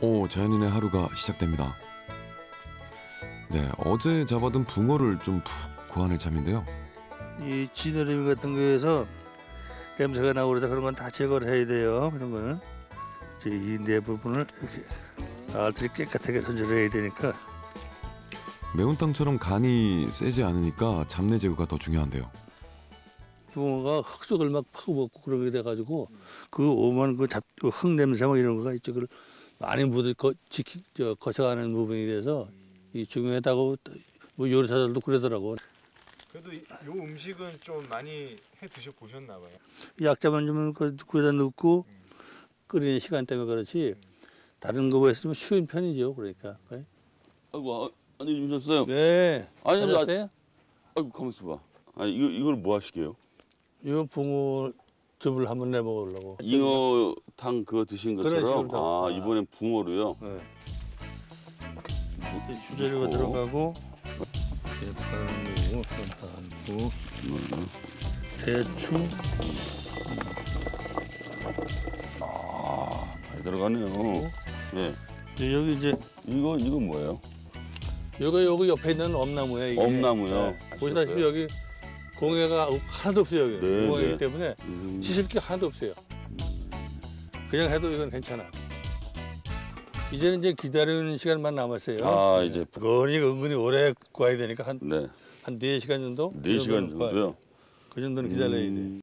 오, 자연인의 하루가 시작됩니다. 네, 어제 잡아둔 붕어를 좀푹 구하는 참인데요. 이 진어림 같은 거에서 냄새가 나고 그래서 그런 건 다 제거를 해야 돼요. 이런 거는 이제 이내 부분을 이렇게 알뜰히 깨끗하게 손질해야 되니까 매운탕처럼 간이 세지 않으니까 잡내 제거가 더 중요한데요. 붕어가 흙속을 막 파고 먹고 그러게 돼가지고 그 오만 그흙 냄새 막 이런 거가 이쪽을 많이 묻어 거, 지키, 저, 거쳐가는 부분이 돼서 이 중요하다고 뭐 요리사들도 그러더라고. 그래도 이, 요 음식은 좀 많이 해 드셔 보셨나 봐요. 약자만 좀 그, 구에다 넣고 끓이는 시간 때문에 그렇지 다른 거에서 좀 쉬운 편이죠. 그러니까. 아이고 아, 아니 주무셨어요? 네. 아니 나, 하셨어요? 아이고 가만 있어 봐. 아니 이거 이걸 뭐 하시게요? 이거 붕어 즙을 한번 내 먹으려고. 잉어탕 그거 드신 그런 것처럼. 아 이번엔 붕어로요. 네. 주재료가 넣고. 들어가고 대파고 대파고 대추 아 많이 들어가네요. 네. 이제 여기 이제 이거 이건 뭐예요? 여기 여기 옆에 있는 엄나무야 이게. 엄나무요? 보시다시피 아셨어요? 여기 공해가 하나도 없어요 여기 네, 공해이기 네. 때문에 음, 씻을 게 하나도 없어요. 그냥 해도 이건 괜찮아. 이제는 이제 기다리는 시간만 남았어요. 아 이제 거니 은근히 오래 구워야 되니까 한 네. 한 4시간 정도? 네 시간 그 정도는 구워야 정도요. 돼. 그 정도는 기다려야 돼. 음,